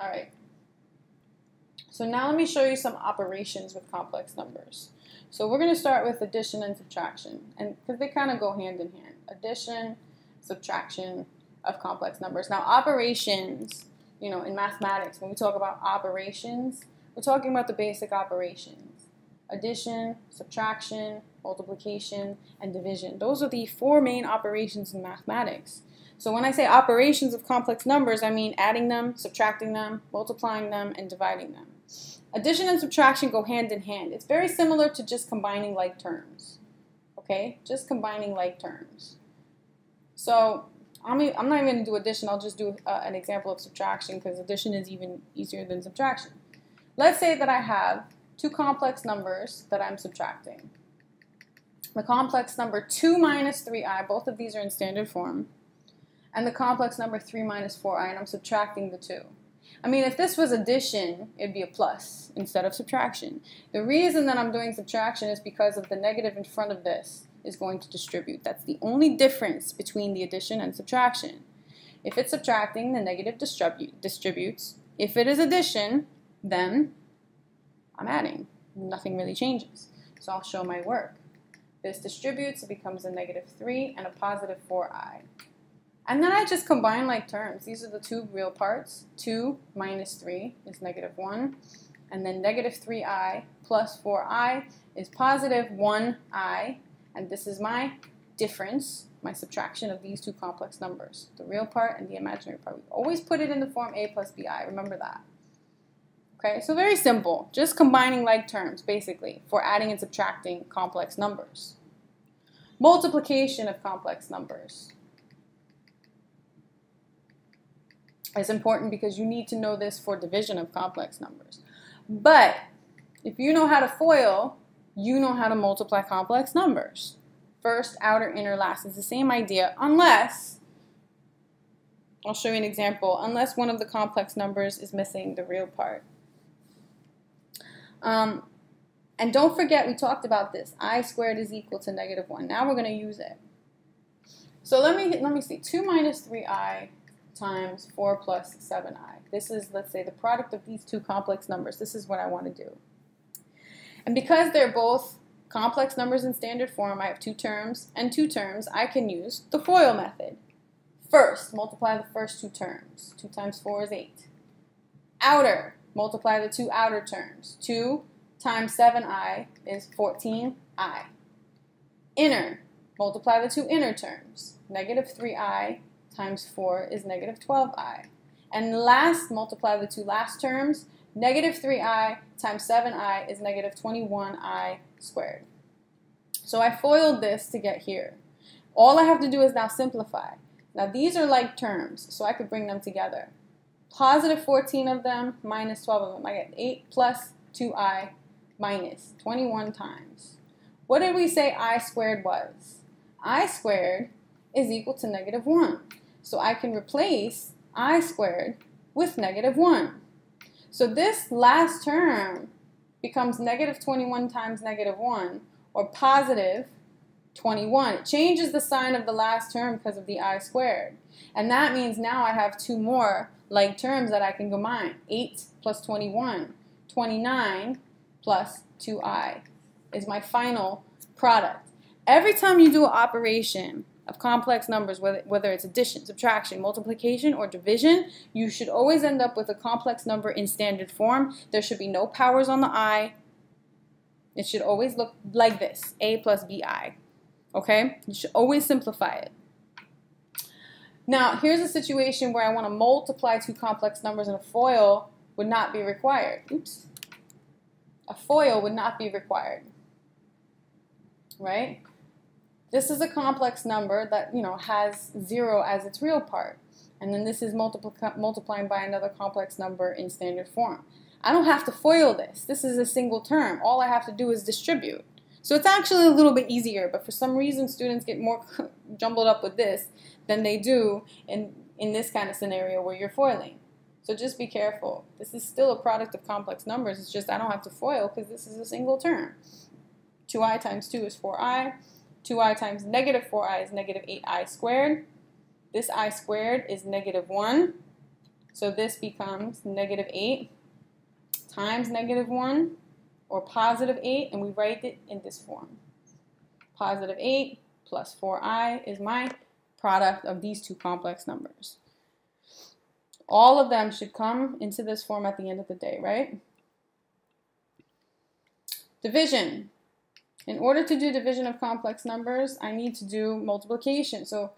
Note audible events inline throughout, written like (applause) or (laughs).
All right. So now let me show you some operations with complex numbers. So we're going to start with addition and subtraction, and because they kind of go hand in hand. Addition, subtraction of complex numbers. Now operations, you know, in mathematics, when we talk about operations, we're talking about the basic operations. Addition, subtraction, multiplication, and division. Those are the four main operations in mathematics. So when I say operations of complex numbers, I mean adding them, subtracting them, multiplying them, and dividing them. Addition and subtraction go hand in hand. It's very similar to just combining like terms. Okay, just combining like terms. So I'm, not even going to do addition, I'll just do uh, an example of subtraction because addition is even easier than subtraction. Let's say that I have two complex numbers that I'm subtracting. The complex number 2 minus 3i, both of these are in standard form, and the complex number 3 minus 4i, and I'm subtracting the two. I mean, if this was addition, it'd be a plus instead of subtraction. The reason that I'm doing subtraction is because of the negative in front of this is going to distribute. That's the only difference between the addition and subtraction. If it's subtracting, the negative distribute, distributes. If it is addition, then I'm adding. Nothing really changes. So I'll show my work. This distributes, it becomes a negative 3 and a positive 4i. And then I just combine like terms. These are the two real parts. 2 minus 3 is negative 1. And then negative 3i plus 4i is positive 1i. And this is my difference, my subtraction of these two complex numbers, the real part and the imaginary part. We always put it in the form a plus bi. Remember that. Okay, so very simple. Just combining like terms, basically, for adding and subtracting complex numbers. Multiplication of complex numbers. Is important because you need to know this for division of complex numbers. But if you know how to FOIL, you know how to multiply complex numbers. First, outer, inner, last. It's the same idea unless, I'll show you an example, unless one of the complex numbers is missing the real part. Um, and don't forget, we talked about this. i squared is equal to negative 1. Now we're going to use it. So let me, let me see. 2 minus 3i times 4 plus 7i. This is, let's say, the product of these two complex numbers. This is what I want to do. And because they're both complex numbers in standard form, I have two terms and two terms, I can use the FOIL method. First, multiply the first two terms. 2 times 4 is 8. Outer, multiply the two outer terms. 2 times 7i is 14i. Inner, multiply the two inner terms. Negative 3i times 4 is negative 12i. And last, multiply the two last terms. Negative 3i times 7i is negative 21i squared. So I FOILed this to get here. All I have to do is now simplify. Now these are like terms, so I could bring them together. Positive 14 of them minus 12 of them. I get 8 plus 2i minus 21 times. What did we say i squared was? i squared is equal to negative 1. So I can replace i squared with negative 1. So this last term becomes negative 21 times negative 1, or positive 21. It changes the sign of the last term because of the i squared. And that means now I have two more like terms that I can combine. 8 plus 21. 29 plus 2i is my final product. Every time you do an operation, of complex numbers, whether, whether it's addition, subtraction, multiplication, or division, you should always end up with a complex number in standard form. There should be no powers on the i. It should always look like this, a plus bi. Okay? You should always simplify it. Now, here's a situation where I want to multiply two complex numbers and a FOIL would not be required. Oops. A FOIL would not be required. Right? This is a complex number that, you know, has 0 as its real part. And then this is multiply, multiplying by another complex number in standard form. I don't have to FOIL this. This is a single term. All I have to do is distribute. So it's actually a little bit easier, but for some reason students get more (laughs) jumbled up with this than they do in, in this kind of scenario where you're foiling. So just be careful. This is still a product of complex numbers. It's just I don't have to FOIL because this is a single term. 2i times 2 is 4i. 2i times negative 4i is negative 8i squared. This i squared is negative 1. So this becomes negative 8 times negative 1 or positive 8, and we write it in this form. Positive 8 plus 4i is my product of these two complex numbers. All of them should come into this form at the end of the day, right? Division. In order to do division of complex numbers, I need to do multiplication. So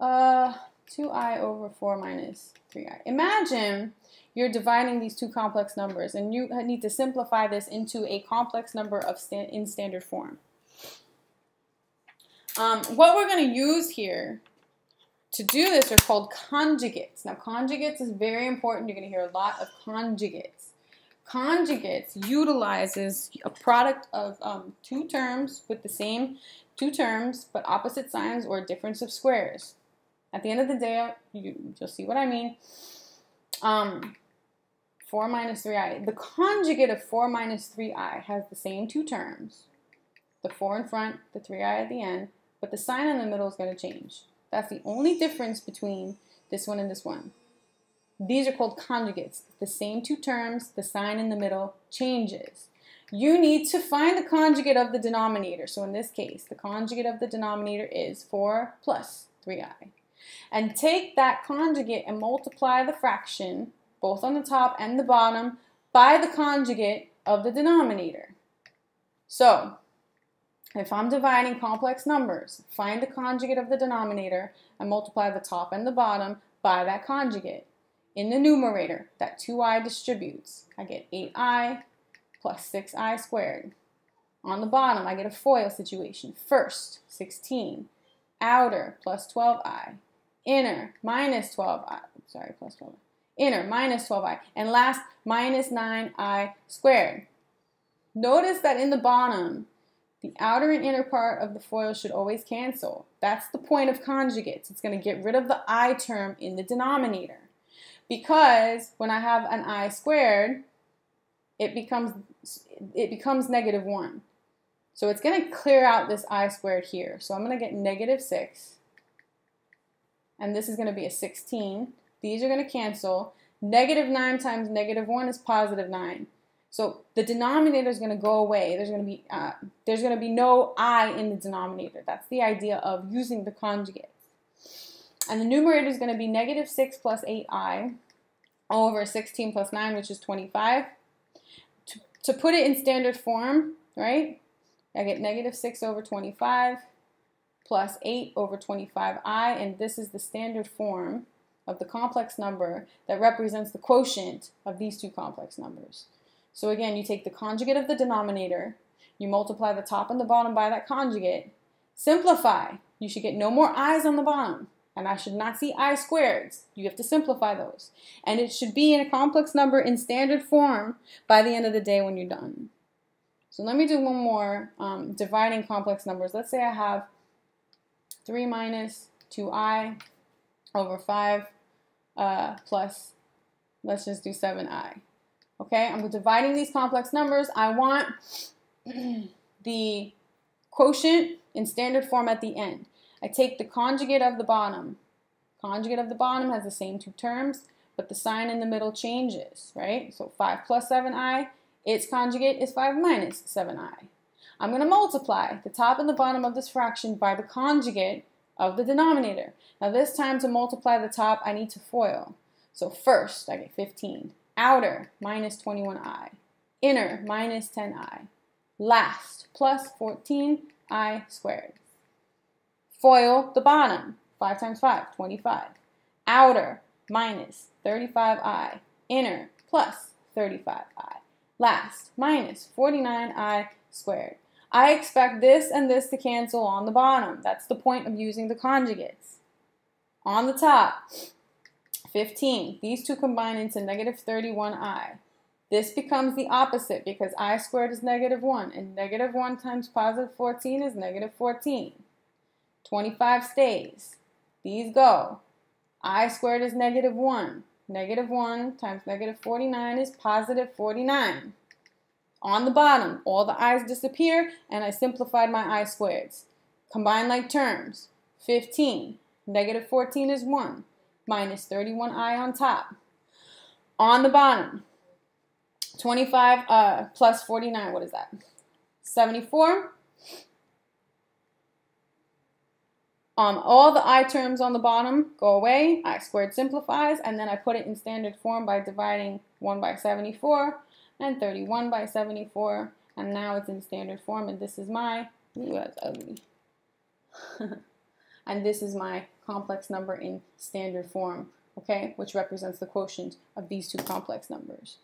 uh, 2i over 4 minus 3i. Imagine you're dividing these two complex numbers and you need to simplify this into a complex number of sta in standard form. Um, what we're going to use here to do this are called conjugates. Now conjugates is very important. You're going to hear a lot of conjugates. Conjugates utilizes a product of um, two terms with the same two terms but opposite signs or difference of squares. At the end of the day, you, will see what I mean. Um, 4 minus 3i. The conjugate of 4 minus 3i has the same two terms. The 4 in front, the 3i at the end, but the sign in the middle is going to change. That's the only difference between this one and this one. These are called conjugates. The same two terms, the sign in the middle changes. You need to find the conjugate of the denominator. So in this case, the conjugate of the denominator is 4 plus 3i and take that conjugate and multiply the fraction, both on the top and the bottom, by the conjugate of the denominator. So, if I'm dividing complex numbers, find the conjugate of the denominator and multiply the top and the bottom by that conjugate. In the numerator, that 2i distributes. I get 8i plus 6i squared. On the bottom, I get a FOIL situation. First, 16. Outer plus 12i inner minus 12i, sorry, plus 12i, inner minus 12i, and last minus 9i squared. Notice that in the bottom, the outer and inner part of the FOIL should always cancel. That's the point of conjugates. It's going to get rid of the i term in the denominator. Because when I have an i squared, it becomes, it becomes negative 1. So it's going to clear out this i squared here. So I'm going to get negative 6 and this is going to be a 16. These are going to cancel. Negative 9 times negative 1 is positive 9. So the denominator is going to go away. There's going to be uh, there's going to be no i in the denominator. That's the idea of using the conjugates. And the numerator is going to be negative 6 plus 8i over 16 plus 9, which is 25. To, to put it in standard form, right, I get negative 6 over 25 plus 8 over 25i, and this is the standard form of the complex number that represents the quotient of these two complex numbers. So again, you take the conjugate of the denominator, you multiply the top and the bottom by that conjugate, simplify. You should get no more i's on the bottom, and I should not see i squareds. You have to simplify those. And it should be in a complex number in standard form by the end of the day when you're done. So let me do one more um, dividing complex numbers. Let's say I have 3 minus 2i over 5 uh, plus, let's just do 7i. Okay, I'm dividing these complex numbers. I want (clears throat) the quotient in standard form at the end. I take the conjugate of the bottom. Conjugate of the bottom has the same two terms, but the sign in the middle changes, right? So 5 plus 7i, its conjugate is 5 minus 7i. I'm going to multiply the top and the bottom of this fraction by the conjugate of the denominator. Now this time to multiply the top, I need to FOIL. So first, I get 15. Outer, minus 21i. Inner, minus 10i. Last, plus 14i squared. FOIL the bottom. 5 times 5, 25. Outer, minus 35i. Inner, plus 35i. Last, minus 49i squared. I expect this and this to cancel on the bottom. That's the point of using the conjugates. On the top, 15. These two combine into negative 31i. This becomes the opposite because i squared is negative 1, and negative 1 times positive 14 is negative 14. 25 stays. These go. i squared is negative 1. Negative 1 times negative 49 is positive 49. On the bottom, all the i's disappear, and I simplified my i squareds. Combine like terms. 15. Negative 14 is 1. Minus 31i on top. On the bottom, 25 uh, plus 49, what is that? 74. Um, all the i terms on the bottom go away. i squared simplifies, and then I put it in standard form by dividing 1 by 74 and 31 by 74. And now it's in standard form, and this is my, ooh, that's ugly. (laughs) and this is my complex number in standard form, okay, which represents the quotient of these two complex numbers.